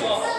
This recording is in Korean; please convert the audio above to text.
어.